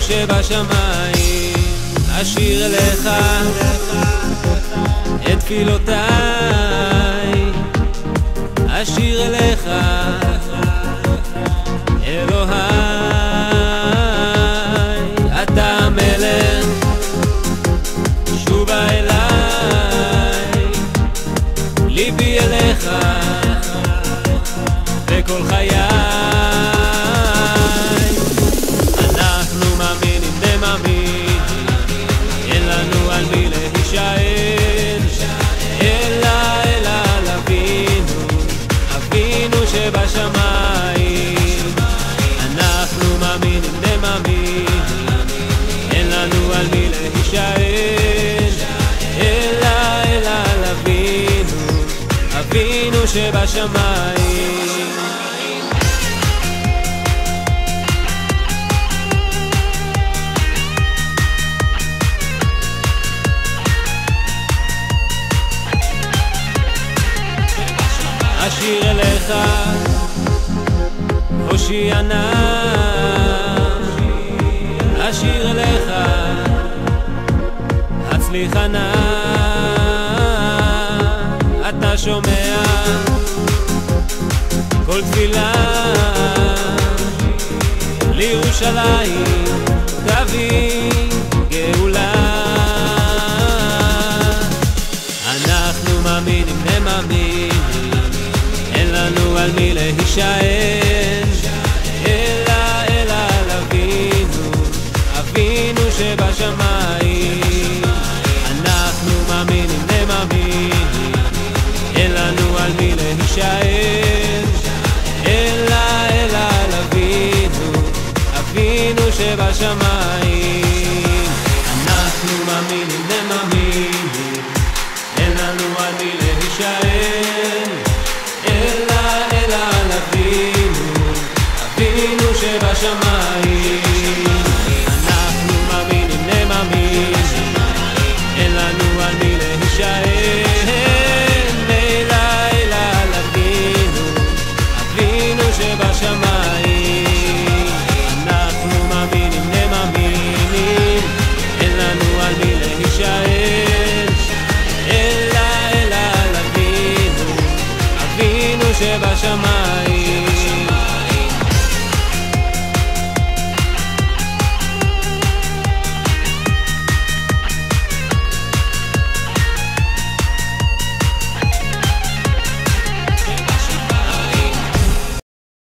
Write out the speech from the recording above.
שבשמיים אשיר אליך את תפילותיי על מי להישען אלא אלא על אבינו אבינו שבשמיים. אנחנו מאמינים ומאמינים אין לנו על מי להישען אלא אלא על אבינו אבינו שבשמיים אשיר אליך. הושיענה אשיר אליך. הצליחה נא אתה שומע? כל תפילה לירושלים שבשמיים אנחנו מאמינים ומאמינים אין לנו על מי להישען. אלא אלא על אבינו אבינו שבשמיים jamais.